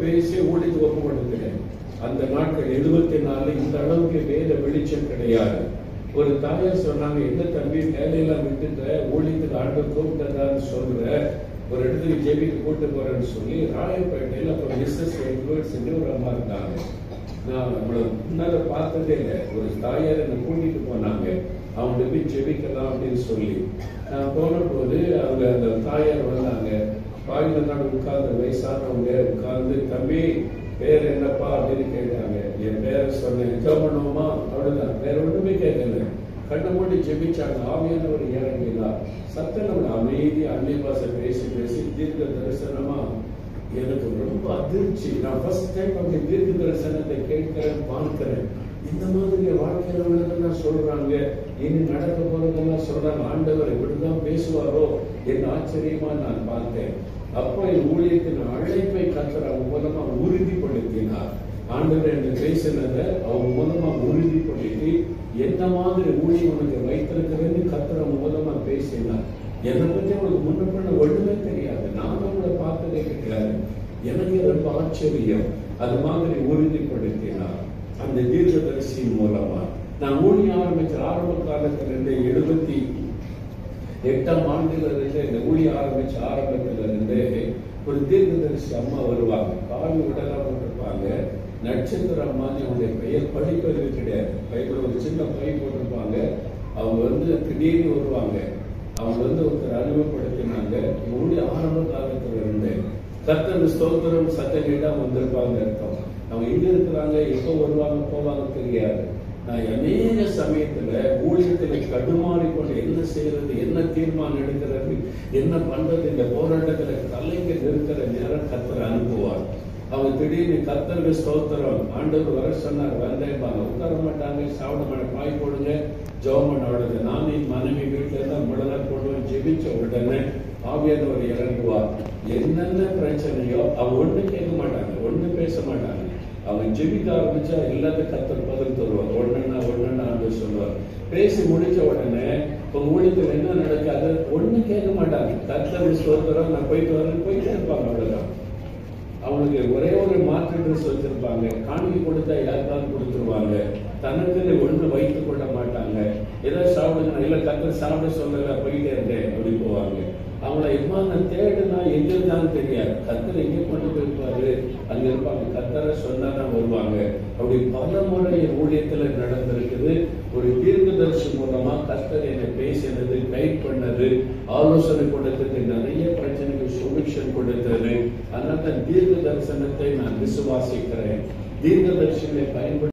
பேசி ஊழித்து ஒப்பு அந்த நாட்கள் எழுபத்தி நாலு இந்த அளவுக்கு வேத வெளிச்சம் கிடையாது. ஒரு தாயார் சொன்னாங்க என்ன தம்பி வேலையெல்லாம் விட்டுட்ட? ஊழியத்துக்கு ஆண்டு கூப்பிட்டதான்னு சொல்ற. ஒரு இடத்துக்கு ஜெபிக்கு கூட்டு போறேன்னு சொல்லி ராயப்பேட்டையில் அப்போ மிஸ்ஸஸ் எட்வர்ட்ஸ் ஒரு அம்மா இருந்தாங்க. நான் அவங்கள முன்னால பார்த்ததே இல்லை. ஒரு தாயார் என்னை கூட்டிட்டு போனாங்க. அவங்க போய் ஜெபிக்கலாம் அப்படின்னு சொல்லி. நான் போன போது அவங்க அந்த தாயார் வந்தாங்க. வாயில தான் உட்கார்ந்து வயசானவங்க உட்கார்ந்து தம்பி பேர் என்னப்பா? அப்படின்னு கேட்டாங்க. என் பேரை சொன்னேன். கவனமா அவ்வளவுதான். வேற ஒண்ணுமே கேட்கல. கண்ணை மூடி ஜெபிச்சாங்க. ஆவியானவர் இறங்கினா சத்தனோட அமைதி அன்னை பாசை பேசி பேசி தீர்க்க தரிசனமா? எனக்கு ரொம்ப அதிர்ச்சி. நான் ஃபர்ஸ்ட் டைம் அப்படி தீர்க்க தரிசனத்தை கேட்கிறேன் பார்க்கிறேன். இந்த மாதிரி வாழ்க்கையில உள்ளதெல்லாம் சொல்றாங்க. இனி நடக்க போறதெல்லாம் சொல்றாங்க. ஆண்டவர் இப்படிதான் பேசுவாரோ? என் ஆச்சரியமா நான் பார்த்தேன். அப்போ என் ஊழியத்தின் அழைப்பை கத்தர் அவங்க மூலமா உறுதிப்படுத்தினார். ஆண்டவர் என்று பேசினதை அவங்க மூலமா உறுதிப்படுத்தி எந்த மாதிரி ஊழியம் உனக்கு வைத்திருக்கிறேன்னு கத்தர் அவங்க மூலமா பேசினார். என்னை பத்தி உனக்கு முன்ன பண்ண ஒண்ணுமே தெரியாது. நான் அவங்கள பார்த்ததே கிடையாது. எனக்கு ரொம்ப ஆச்சரியம். அது மாதிரி உறுதிப்படுத்தினார். அந்த தீர்க்கதரிசியின் மூலமா. நான் ஊழி ஆரம்பிச்ச ஆரம்ப காலத்துல இருந்து எழுபத்தி எட்டாம் ஆண்டுல இருந்து இந்த ஊழிய ஆரம்பிச்ச ஆரம்பத்துல இருந்தே ஒரு தீர்க்கதரிசி அம்மா வருவாங்க. காவி உடலா இருப்பாங்க நட்சத்திர அம்மான்னு அவங்களுடைய பெயர் படிப்பறிவு கிடையாது. பைபிள் ஒரு சின்ன பை போட்டிருப்பாங்க. அவங்க வந்து திடீர்னு வருவாங்க. அவங்க வந்து ஒருத்தர் அறிமுகப்படுத்தினாங்க. இவங்களுடைய ஆரம்ப காலத்துல இருந்து கத்தர் ஸ்தோத்திரம் சத்தம் வந்திருப்பாங்க அர்த்தம். அவங்க எங்க இருக்கிறாங்க? எப்போ வருவாங்க போவாங்க தெரியாது. நான் அநேக சமயத்துல ஊழியத்துல கடுமாறி கொண்டு என்ன செய்யறது என்ன தீர்மானம் எடுக்கிறது என்ன பண்றது? இந்த போராட்டத்துல தலைக்கு நிறுத்துற நேரம் கத்தரை அனுப்புவார். அவங்க திடீர்னு கத்தருக்கு ஸ்தோத்திரம். ஆண்டவர் வர சொன்னார் வந்தேன்பாங்க உட்கார மாட்டாங்க சாப்பிட மாட்டாங்க பாய் போடுங்க. ஜோமன் அவளுக்கு நான் என் மனைவி வீட்டுல இருந்தா முடலாம் போடுவோம் ஜெபிச்ச உடனே ஆவியானவர் இறங்குவார். என்னென்ன பிரச்சனையோ அவங்க ஒண்ணு கேட்க மாட்டாங்க ஒண்ணு பேச மாட்டாங்க. அவன் ஜெபிக்க ஆரம்பிச்சா எல்லாத்தையும் கத்தர் பதில் ஒண்ணுன்னா சொல்லுவார் பேசி முடிச்ச உடனே உங்க ஊழியத்தில் என்ன நடக்காது? ஒண்ணு கேட்க மாட்டாங்க. கத்தர் ஸ்தோத்திரம் நான் போயிட்டு வரேன் போயிட்டே இருப்பாங்க அவ்வளவுதான். அவனுக்கு ஒரே ஒரு மாற்று ட்ரெஸ் வச்சிருப்பாங்க. காணிக்கு கொடுத்தா யாருக்காவது கொடுத்துருவாங்க. தனக்குன்னு ஒண்ணு வைத்துக் கொள்ள மாட்டாங்க. ஏதோ சாப்பிடுங்க இல்ல கத்தர் சாப்பிட சொல்லல போயிட்டே இருந்தேன் அப்படி போவாங்க. அவங்கள எம்மான தேடுனா எங்க இருந்தாலும் தெரியாது. கத்தர் எங்கே கொண்டு போயிருப்பாரு? அங்க இருப்பாங்க. கத்தரை சொன்னாதான் வருவாங்க. அப்படி பல முறை ஊழியத்துல நடந்திருக்குது. ஒரு தீர்க்கதரிசி மூலமா கத்தர் என்னை பேசினது கைட் பண்ணது ஆலோசனை கொடுத்தது நிறைய பிரச்சனைகள் சொல்யூஷன் கொடுத்தது. அதனால தான் தீர்க்க தரிசனத்தை நான் விசுவாசிக்கிறேன். தீர்க்க தரிசனத்தை பயன்படுத்தி